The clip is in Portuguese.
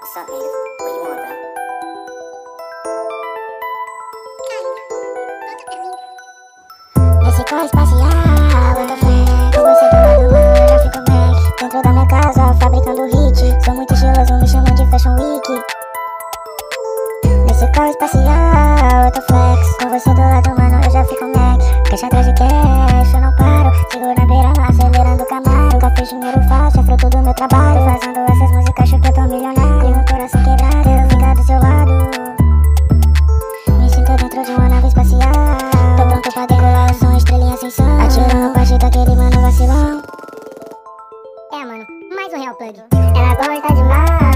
Nesse carro espacial, eu tô fé Com você do lado, mano, eu já fico Mac Dentro da minha casa, fabricando hit Sou muito estiloso, me chamam de Fashion Week Nesse carro espacial, eu tô flex Com você do lado, mano, eu já fico Mac. Caixa atrás de cash, eu não paro. Sigo na beira, acelerando o camaro Nunca fiz dinheiro fácil, é fruto do meu trabalho vacilão É, mano, mais um real plug. Ela gosta demais